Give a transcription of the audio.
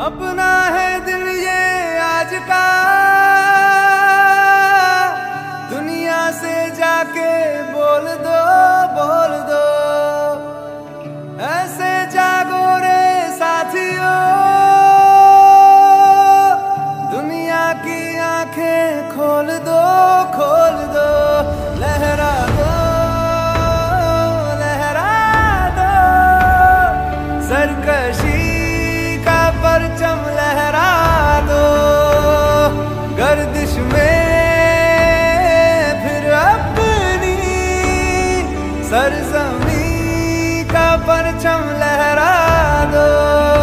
अपना है दिल ये आज का। दुनिया से जाके बोल दो बोल दो। ऐसे जागो रे साथियों। दुनिया की आँखें खोल दो। सरजमी का परचम लहरा दो।